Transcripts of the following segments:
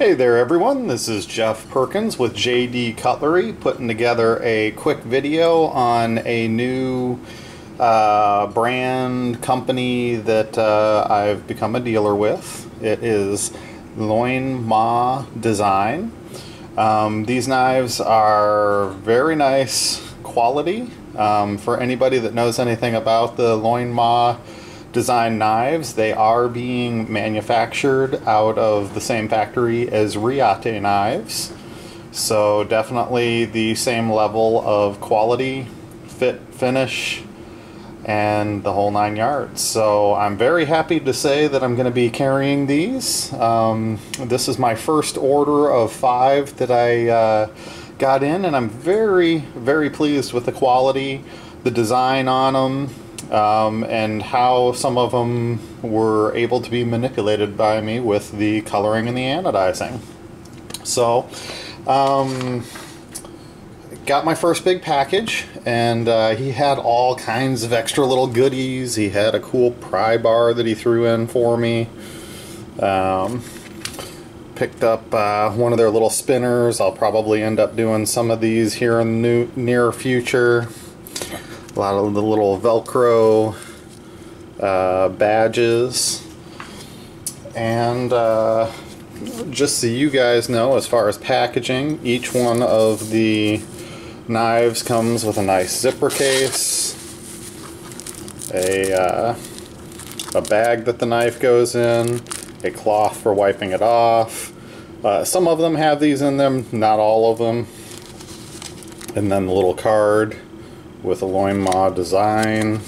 Hey there everyone, this is Jeff Perkins with JD Cutlery putting together a quick video on a new uh, brand company that uh, I've become a dealer with. It is Loin Mah Design. Um, these knives are very nice quality. Um, for anybody that knows anything about the Loin Mah design knives. They are being manufactured out of the same factory as Reate knives. So definitely the same level of quality, fit, finish, and the whole nine yards. So I'm very happy to say that I'm going to be carrying these. Um, this is my first order of five that I uh, got in, and I'm very, very pleased with the quality, the design on them, um, and how some of them were able to be manipulated by me with the coloring and the anodizing. So, um, got my first big package, and uh, he had all kinds of extra little goodies. He had a cool pry bar that he threw in for me. Um, picked up uh, one of their little spinners. I'll probably end up doing some of these here in the new, near future a lot of the little velcro uh, badges. And uh, just so you guys know as far as packaging each one of the knives comes with a nice zipper case a, uh, a bag that the knife goes in a cloth for wiping it off. Uh, some of them have these in them not all of them. And then the little card with a Loin Mah design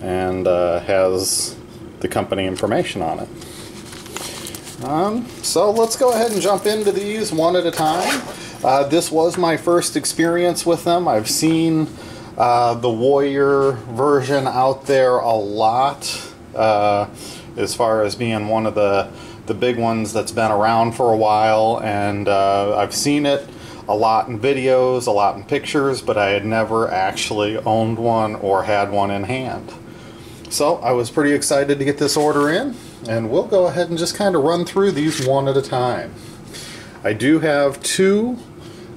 and uh, has the company information on it. Um, so let's go ahead and jump into these one at a time. Uh, this was my first experience with them. I've seen uh, the Warrior version out there a lot uh, as far as being one of the, the big ones that's been around for a while and uh, I've seen it a lot in videos, a lot in pictures, but I had never actually owned one or had one in hand. So I was pretty excited to get this order in, and we'll go ahead and just kind of run through these one at a time. I do have two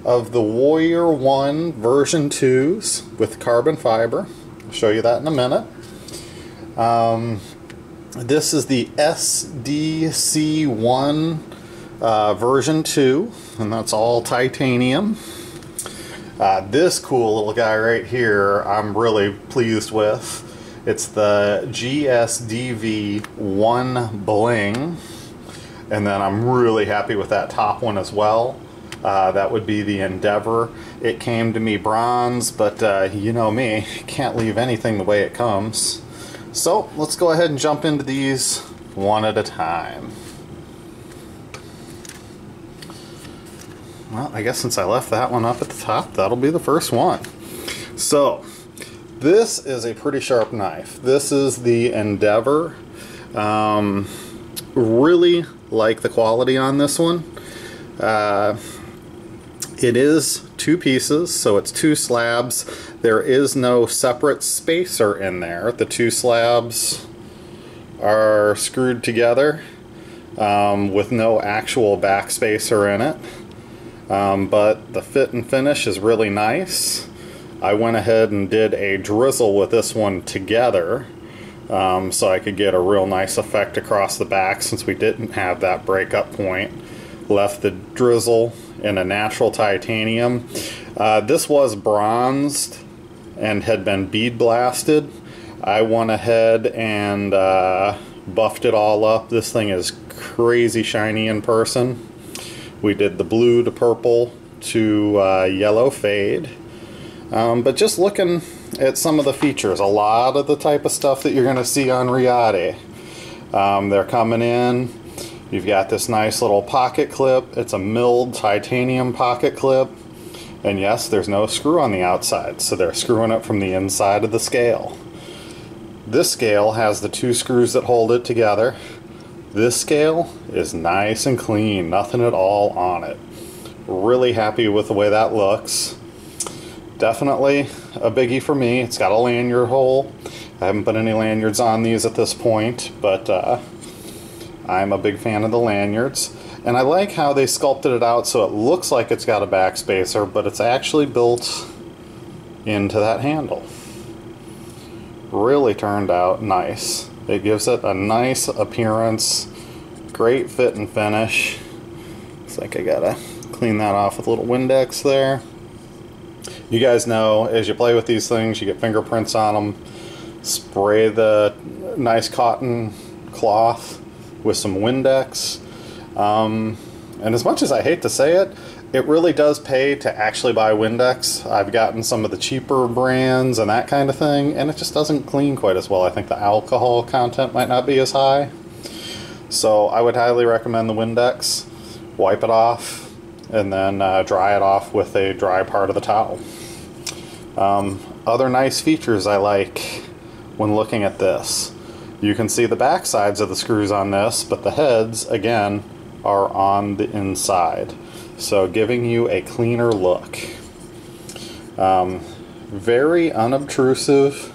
of the Warrior 1 version 2s with carbon fiber. I'll show you that in a minute. Um, this is the SDC1 uh, version 2, and that's all titanium. Uh, this cool little guy right here, I'm really pleased with. It's the GSDV 1 Bling, and then I'm really happy with that top one as well. Uh, that would be the Endeavor. It came to me bronze, but uh, you know me, can't leave anything the way it comes. So let's go ahead and jump into these one at a time. Well, I guess since I left that one up at the top, that'll be the first one. So, this is a pretty sharp knife. This is the Endeavor. Um, really like the quality on this one. Uh, it is two pieces, so it's two slabs. There is no separate spacer in there. The two slabs are screwed together um, with no actual back spacer in it. Um, but the fit and finish is really nice. I went ahead and did a drizzle with this one together um, so I could get a real nice effect across the back since we didn't have that breakup point. Left the drizzle in a natural titanium. Uh, this was bronzed and had been bead blasted. I went ahead and uh, buffed it all up. This thing is crazy shiny in person. We did the blue to purple to uh, yellow fade. Um, but just looking at some of the features, a lot of the type of stuff that you're going to see on Reate. Um, they're coming in. You've got this nice little pocket clip. It's a milled titanium pocket clip. And yes, there's no screw on the outside, so they're screwing it from the inside of the scale. This scale has the two screws that hold it together. This scale is nice and clean, nothing at all on it. Really happy with the way that looks. Definitely a biggie for me. It's got a lanyard hole. I haven't put any lanyards on these at this point, but uh, I'm a big fan of the lanyards. And I like how they sculpted it out so it looks like it's got a backspacer, but it's actually built into that handle. Really turned out nice. It gives it a nice appearance, great fit and finish. Looks like I gotta clean that off with a little Windex there. You guys know, as you play with these things, you get fingerprints on them. Spray the nice cotton cloth with some Windex. Um, and as much as I hate to say it, it really does pay to actually buy Windex. I've gotten some of the cheaper brands and that kind of thing, and it just doesn't clean quite as well. I think the alcohol content might not be as high. So I would highly recommend the Windex. Wipe it off, and then uh, dry it off with a dry part of the towel. Um, other nice features I like when looking at this. You can see the back sides of the screws on this, but the heads, again, are on the inside. So giving you a cleaner look. Um, very unobtrusive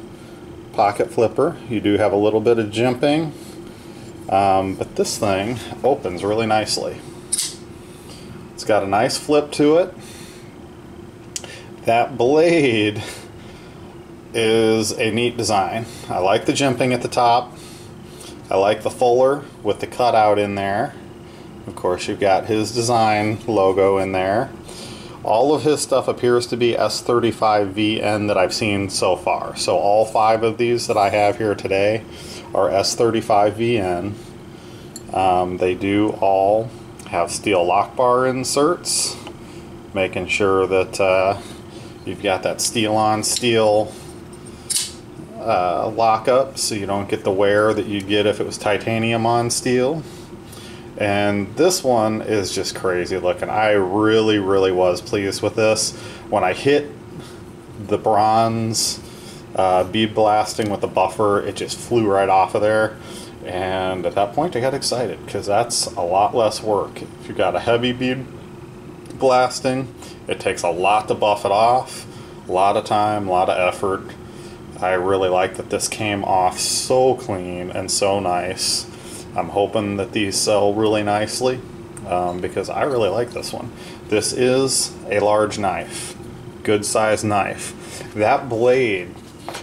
pocket flipper. You do have a little bit of jimping, um, but this thing opens really nicely. It's got a nice flip to it. That blade is a neat design. I like the jimping at the top. I like the fuller with the cutout in there. Of course, you've got his design logo in there. All of his stuff appears to be S35VN that I've seen so far. So all five of these that I have here today are S35VN. Um, they do all have steel lock bar inserts, making sure that uh, you've got that steel on steel uh, lockup so you don't get the wear that you'd get if it was titanium on steel. And this one is just crazy looking. I really, really was pleased with this. When I hit the bronze uh, bead blasting with the buffer, it just flew right off of there. And at that point, I got excited because that's a lot less work. If you've got a heavy bead blasting, it takes a lot to buff it off, a lot of time, a lot of effort. I really like that this came off so clean and so nice. I'm hoping that these sell really nicely um, because I really like this one. This is a large knife, good size knife. That blade,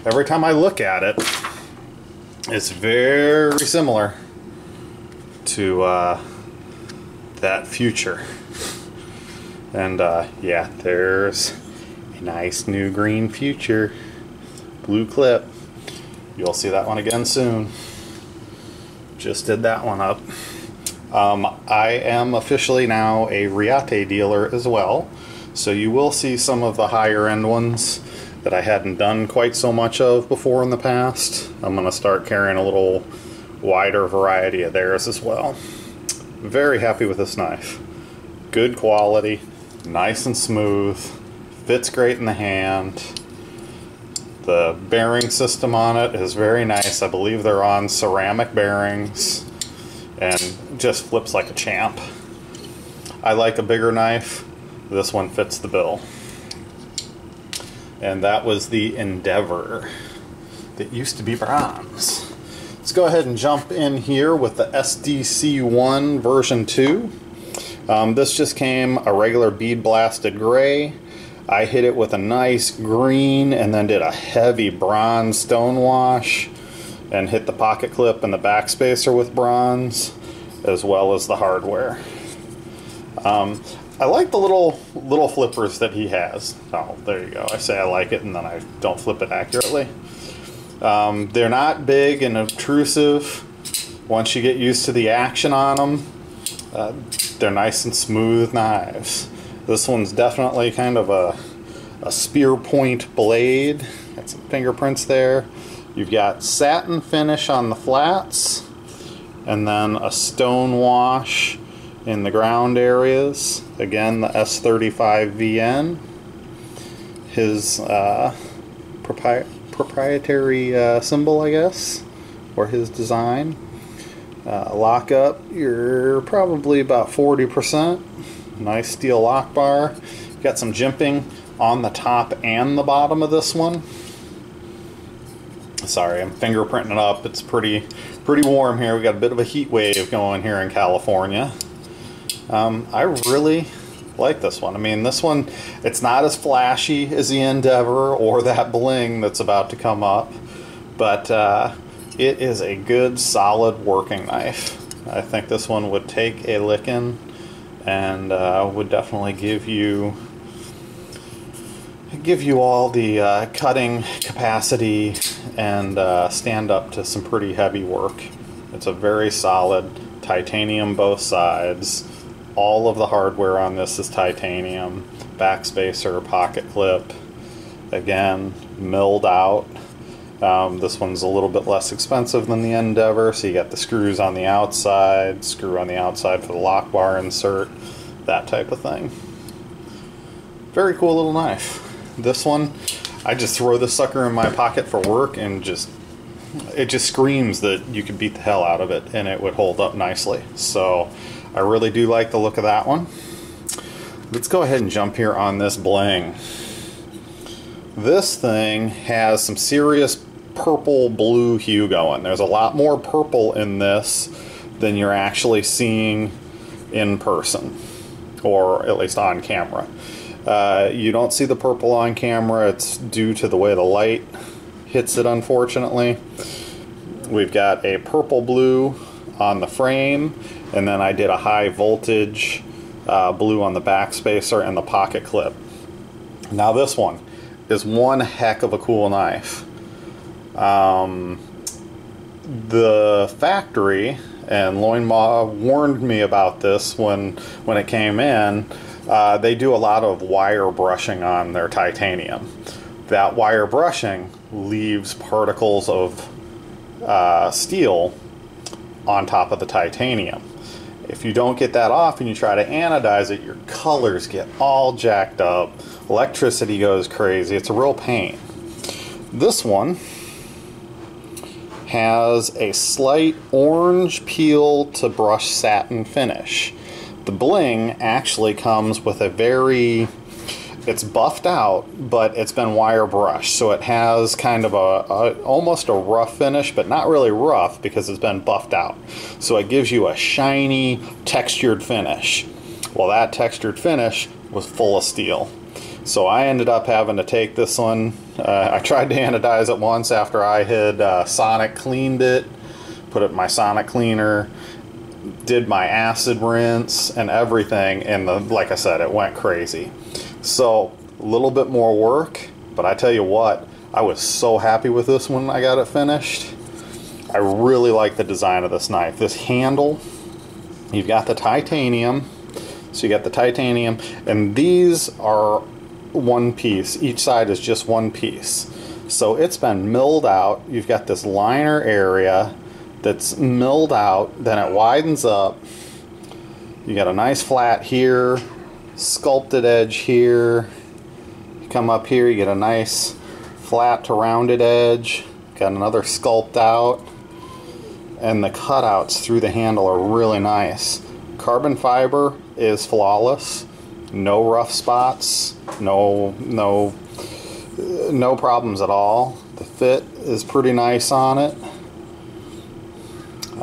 every time I look at it, it's very similar to uh, that future. And uh, yeah, there's a nice new green future blue clip. You'll see that one again soon just did that one up. Um, I am officially now a Reate dealer as well, so you will see some of the higher end ones that I hadn't done quite so much of before in the past. I'm going to start carrying a little wider variety of theirs as well. Very happy with this knife. Good quality, nice and smooth, fits great in the hand. The bearing system on it is very nice. I believe they're on ceramic bearings and just flips like a champ. I like a bigger knife. This one fits the bill. And that was the Endeavor that used to be bronze. Let's go ahead and jump in here with the SDC1 version 2. Um, this just came a regular bead blasted gray. I hit it with a nice green and then did a heavy bronze stone wash and hit the pocket clip and the backspacer with bronze as well as the hardware. Um, I like the little little flippers that he has. Oh, there you go. I say I like it and then I don't flip it accurately. Um, they're not big and obtrusive. Once you get used to the action on them, uh, they're nice and smooth knives. This one's definitely kind of a, a spear point blade. Got some fingerprints there. You've got satin finish on the flats and then a stone wash in the ground areas. Again, the S35VN. His uh, propri proprietary uh, symbol, I guess, or his design. Uh, lockup, you're probably about 40%. Nice steel lock bar. Got some jimping on the top and the bottom of this one. Sorry, I'm fingerprinting it up. It's pretty pretty warm here. We got a bit of a heat wave going here in California. Um, I really like this one. I mean, this one, it's not as flashy as the Endeavor or that bling that's about to come up, but uh, it is a good, solid working knife. I think this one would take a licking and uh, would definitely give you give you all the uh, cutting capacity and uh, stand up to some pretty heavy work. It's a very solid titanium both sides. All of the hardware on this is titanium. Backspacer, pocket clip, again, milled out. Um, this one's a little bit less expensive than the Endeavor, so you got the screws on the outside, screw on the outside for the lock bar insert, that type of thing. Very cool little knife. This one, I just throw this sucker in my pocket for work and just, it just screams that you could beat the hell out of it and it would hold up nicely. So I really do like the look of that one. Let's go ahead and jump here on this bling. This thing has some serious purple blue hue going. There's a lot more purple in this than you're actually seeing in person or at least on camera. Uh, you don't see the purple on camera. It's due to the way the light hits it, unfortunately. We've got a purple blue on the frame, and then I did a high voltage uh, blue on the backspacer and the pocket clip. Now this one is one heck of a cool knife. Um, the factory and Loin Mah warned me about this when when it came in uh, they do a lot of wire brushing on their titanium. That wire brushing leaves particles of uh, steel on top of the titanium. If you don't get that off and you try to anodize it, your colors get all jacked up. Electricity goes crazy. It's a real pain. This one has a slight orange peel to brush satin finish. The bling actually comes with a very it's buffed out, but it's been wire brushed, so it has kind of a, a, almost a rough finish, but not really rough because it's been buffed out. So it gives you a shiny, textured finish. Well, that textured finish was full of steel. So I ended up having to take this one. Uh, I tried to anodize it once after I had uh, sonic cleaned it, put it in my sonic cleaner, did my acid rinse and everything, and the, like I said, it went crazy. So a little bit more work, but I tell you what, I was so happy with this when I got it finished. I really like the design of this knife. This handle, you've got the titanium, so you got the titanium, and these are one piece. Each side is just one piece. So it's been milled out. You've got this liner area that's milled out, then it widens up. You got a nice flat here, sculpted edge here. You come up here, you get a nice flat to rounded edge. Got another sculpt out. And the cutouts through the handle are really nice. Carbon fiber is flawless. No rough spots, no no no problems at all. The fit is pretty nice on it.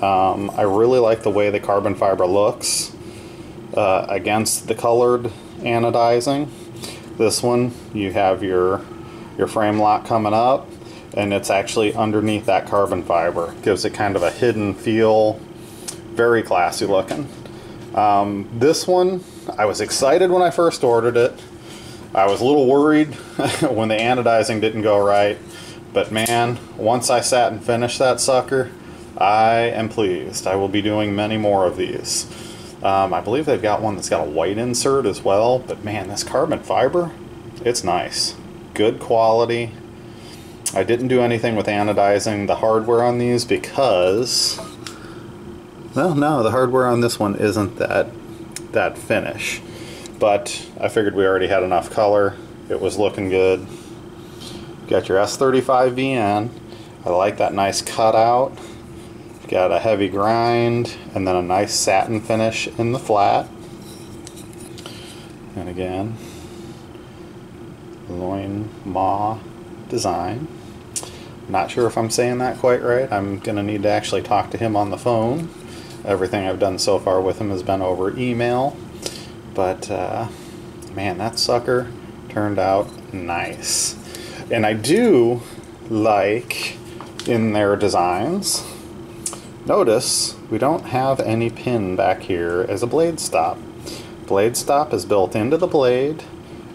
Um, I really like the way the carbon fiber looks uh, against the colored anodizing. This one, you have your, your frame lock coming up and it's actually underneath that carbon fiber. Gives it kind of a hidden feel, very classy looking. Um, this one, I was excited when I first ordered it. I was a little worried when the anodizing didn't go right, but man, once I sat and finished that sucker, I am pleased. I will be doing many more of these. Um, I believe they've got one that's got a white insert as well, but man, this carbon fiber, it's nice. Good quality. I didn't do anything with anodizing the hardware on these because, well, no, the hardware on this one isn't that, that finish. But I figured we already had enough color. It was looking good. Got your S35VN. I like that nice cutout. Got a heavy grind and then a nice satin finish in the flat. And again, loin mah design. Not sure if I'm saying that quite right. I'm going to need to actually talk to him on the phone. Everything I've done so far with him has been over email. But, uh, man, that sucker turned out nice. And I do like in their designs, notice we don't have any pin back here as a blade stop. Blade stop is built into the blade.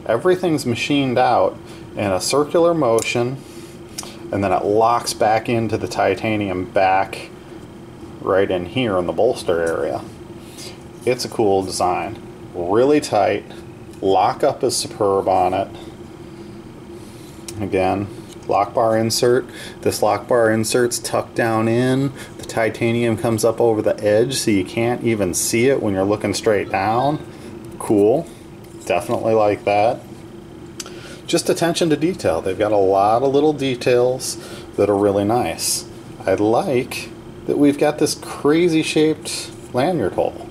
Everything's machined out in a circular motion and then it locks back into the titanium back right in here in the bolster area. It's a cool design. Really tight. Lockup is superb on it. Again, lock bar insert. This lock bar insert's tucked down in. The titanium comes up over the edge so you can't even see it when you're looking straight down. Cool. Definitely like that. Just attention to detail. They've got a lot of little details that are really nice. I like that we've got this crazy shaped lanyard hole.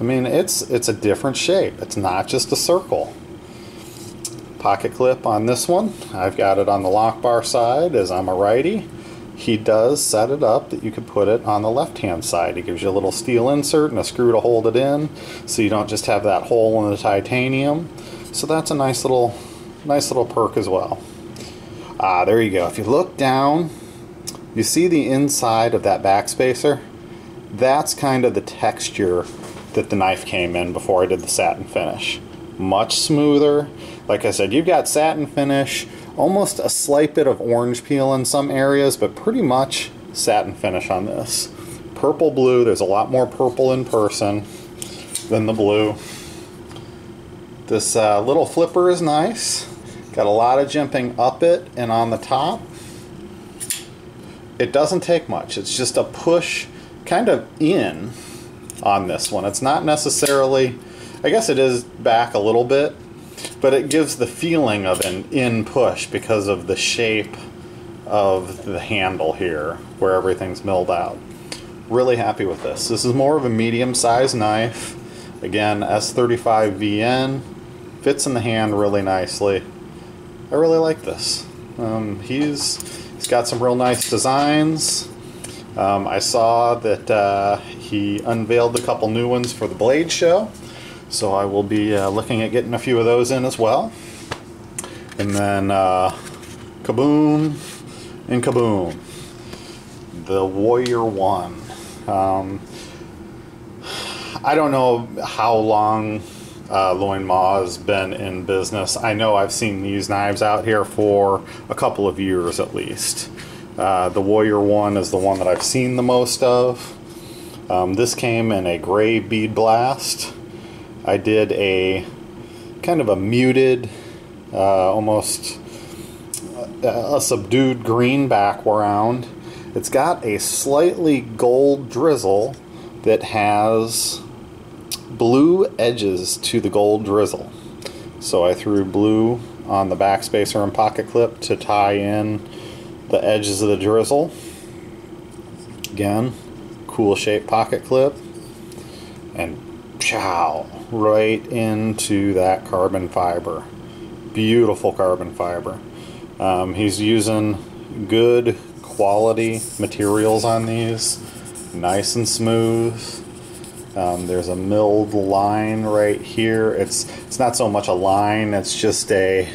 I mean, it's it's a different shape. It's not just a circle. Pocket clip on this one. I've got it on the lock bar side as I'm a righty. He does set it up that you could put it on the left hand side. He gives you a little steel insert and a screw to hold it in so you don't just have that hole in the titanium. So that's a nice little nice little perk as well. Ah, there you go. If you look down, you see the inside of that backspacer? That's kind of the texture that the knife came in before I did the satin finish. Much smoother. Like I said, you've got satin finish, almost a slight bit of orange peel in some areas, but pretty much satin finish on this. Purple blue, there's a lot more purple in person than the blue. This uh, little flipper is nice. Got a lot of jimping up it and on the top. It doesn't take much. It's just a push kind of in on this one. It's not necessarily, I guess it is back a little bit, but it gives the feeling of an in push because of the shape of the handle here where everything's milled out. Really happy with this. This is more of a medium sized knife. Again, S35VN. Fits in the hand really nicely. I really like this. Um, he's, he's got some real nice designs. Um, I saw that uh, he unveiled a couple new ones for the Blade Show, so I will be uh, looking at getting a few of those in as well. And then uh, kaboom and kaboom, the Warrior One. Um, I don't know how long uh, Loin Mah has been in business. I know I've seen these knives out here for a couple of years at least. Uh, the Warrior one is the one that I've seen the most of. Um, this came in a gray bead blast. I did a kind of a muted, uh, almost a, a subdued green background. It's got a slightly gold drizzle that has blue edges to the gold drizzle. So I threw blue on the backspacer and pocket clip to tie in the edges of the drizzle. Again, cool shaped pocket clip. And chow, right into that carbon fiber. Beautiful carbon fiber. Um, he's using good quality materials on these. Nice and smooth. Um, there's a milled line right here. It's it's not so much a line. It's just a.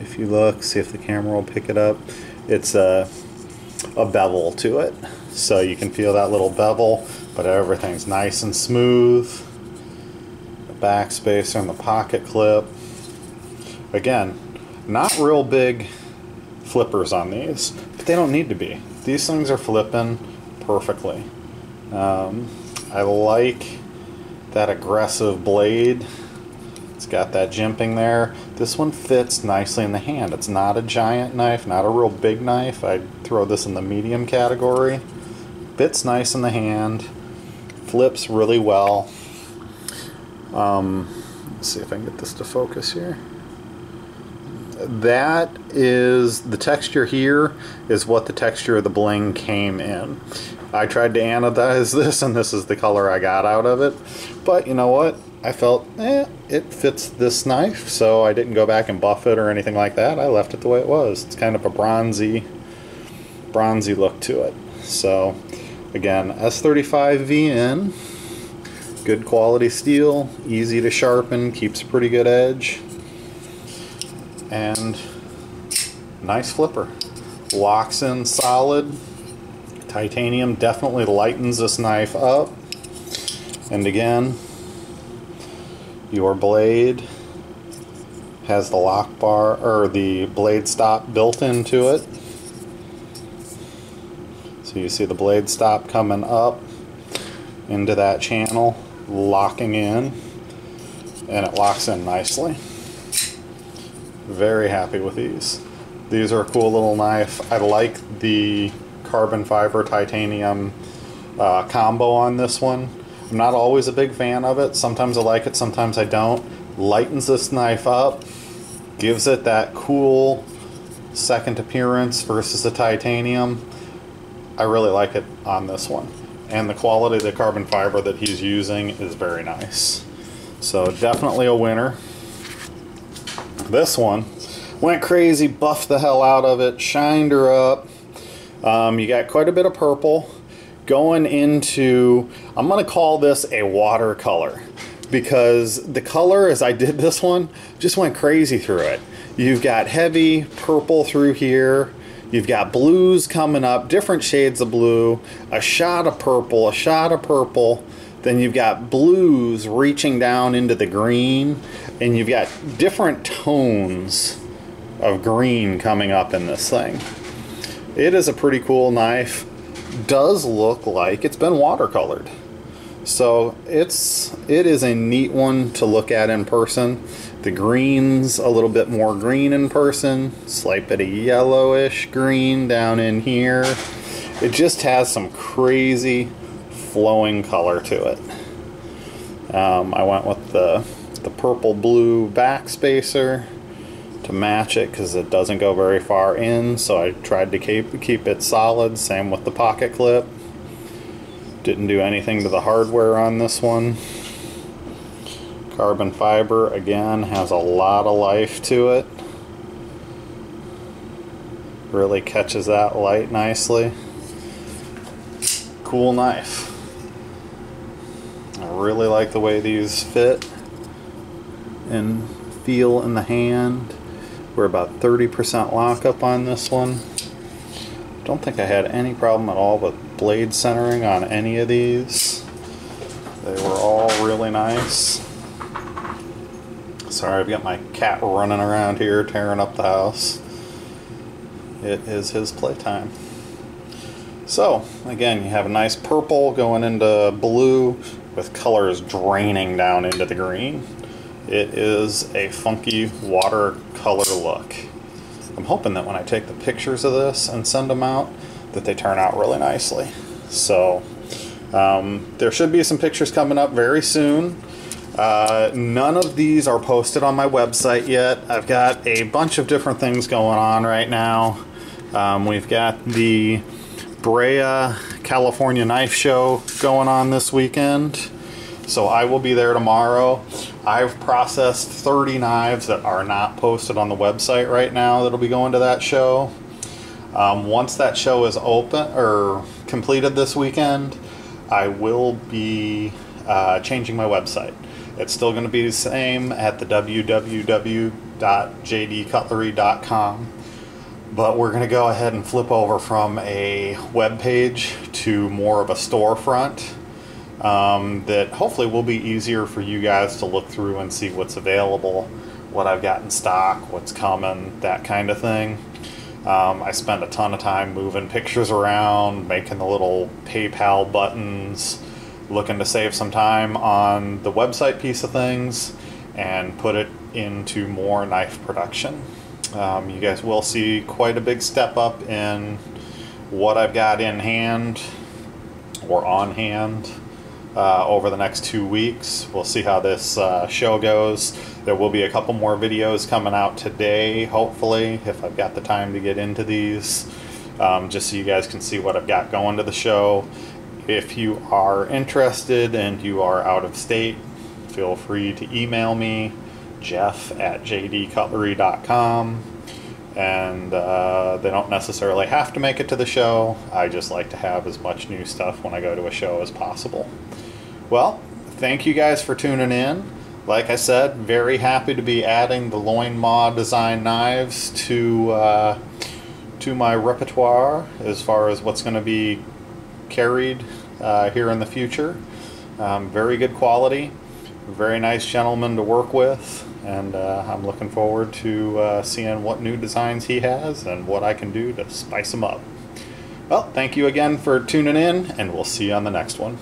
If you look, see if the camera will pick it up. It's a a bevel to it, so you can feel that little bevel. But everything's nice and smooth. The backspacer and the pocket clip. Again, not real big flippers on these, but they don't need to be. These things are flipping perfectly. Um, I like that aggressive blade. It's got that jimping there. This one fits nicely in the hand. It's not a giant knife, not a real big knife. I'd throw this in the medium category. Fits nice in the hand. Flips really well. Um, let's see if I can get this to focus here that is the texture here is what the texture of the bling came in. I tried to anodize this and this is the color I got out of it. But you know what? I felt, eh, it fits this knife, so I didn't go back and buff it or anything like that. I left it the way it was. It's kind of a bronzy, bronzy look to it. So again, S35VN, good quality steel, easy to sharpen, keeps a pretty good edge, and nice flipper. Locks in solid. Titanium definitely lightens this knife up. And again, your blade has the lock bar or the blade stop built into it. So you see the blade stop coming up into that channel, locking in, and it locks in nicely. Very happy with these. These are a cool little knife. I like the carbon fiber titanium uh, combo on this one. I'm not always a big fan of it. Sometimes I like it, sometimes I don't. Lightens this knife up, gives it that cool second appearance versus the titanium. I really like it on this one. And the quality of the carbon fiber that he's using is very nice. So definitely a winner. This one went crazy, buffed the hell out of it, shined her up. Um, you got quite a bit of purple going into, I'm going to call this a watercolor because the color as I did this one just went crazy through it. You've got heavy purple through here. You've got blues coming up, different shades of blue, a shot of purple, a shot of purple. Then you've got blues reaching down into the green, and you've got different tones of green coming up in this thing. It is a pretty cool knife. Does look like it's been watercolored. So it's it is a neat one to look at in person. The green's a little bit more green in person, slight bit of yellowish green down in here. It just has some crazy flowing color to it. Um, I went with the the purple blue backspacer to match it because it doesn't go very far in so I tried to keep keep it solid. Same with the pocket clip. Didn't do anything to the hardware on this one. Carbon fiber again has a lot of life to it. Really catches that light nicely. Cool knife. I really like the way these fit and feel in the hand we're about 30% lockup on this one. Don't think I had any problem at all with blade centering on any of these. They were all really nice. Sorry, I've got my cat running around here tearing up the house. It is his playtime. So, again, you have a nice purple going into blue with colors draining down into the green. It is a funky watercolor look. I'm hoping that when I take the pictures of this and send them out, that they turn out really nicely. So um, there should be some pictures coming up very soon. Uh, none of these are posted on my website yet. I've got a bunch of different things going on right now. Um, we've got the Brea California Knife Show going on this weekend. So I will be there tomorrow. I've processed 30 knives that are not posted on the website right now that'll be going to that show. Um, once that show is open or completed this weekend, I will be uh, changing my website. It's still going to be the same at the www.jdcutlery.com, but we're going to go ahead and flip over from a web page to more of a storefront um, that hopefully will be easier for you guys to look through and see what's available, what I've got in stock, what's coming, that kind of thing. Um, I spend a ton of time moving pictures around, making the little PayPal buttons, looking to save some time on the website piece of things and put it into more knife production. Um, you guys will see quite a big step up in what I've got in hand or on hand uh, over the next two weeks. We'll see how this uh, show goes. There will be a couple more videos coming out today, hopefully, if I've got the time to get into these, um, just so you guys can see what I've got going to the show. If you are interested and you are out of state, feel free to email me, jeff at jdcutlery.com. and uh, they don't necessarily have to make it to the show. I just like to have as much new stuff when I go to a show as possible. Well, thank you guys for tuning in. Like I said, very happy to be adding the Loin Mah design knives to uh, to my repertoire as far as what's going to be carried uh, here in the future. Um, very good quality, very nice gentleman to work with, and uh, I'm looking forward to uh, seeing what new designs he has and what I can do to spice them up. Well, thank you again for tuning in, and we'll see you on the next one.